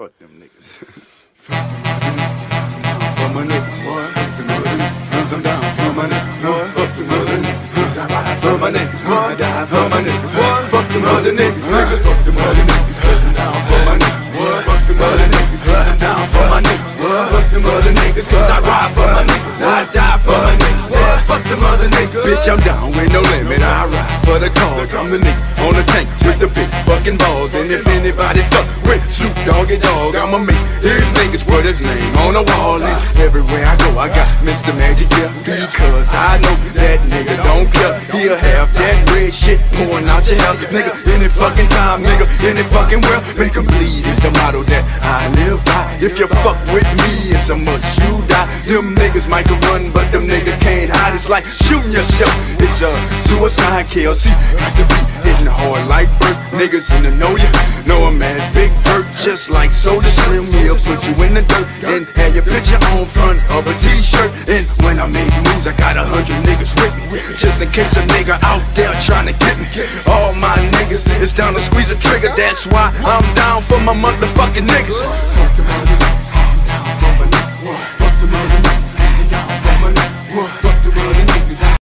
Fuck them niggas. For my niggas, boy. Them other niggas. I'm down for my niggas, boy. Them other niggas. I ride for my niggas, boy. I die niggas, boy. Fuck them other niggas, nigga. Fuck them other niggas. Cause boy. Fuck them other niggas. I'm down for my niggas, boy. Fuck them other niggas. Cause I ride for my niggas. I die Fuck them other niggas. Bitch, I'm down with no limit. I ride for the cause. I'm the nigga on the tank with the big fucking balls. And if anybody fuck with Snoop Doggy Dogg, I'ma make his niggas put his name on the wall. And everywhere I go, I got Mr. Magic here. Because I know that nigga don't care. He'll have that red shit pouring out your house. Nigga, any fucking time, nigga, any fucking world. Make 'em bleed is the motto that I live by. If you fuck with me, it's a must you die. Them niggas might can run, but them niggas can't hide. It's like shooting yourself. It's a suicide kill. See, got to be hitting hard like Burt. Niggas in the know ya. Know a man's big Burt, just like Soulja Slim. He'll put you in the dirt and have your picture on front of a t-shirt. And when I make moves, I got a hundred niggas. Just in case a nigga out there trying to get me. All my niggas is down to squeeze a trigger. That's why I'm down for my motherfucking niggas.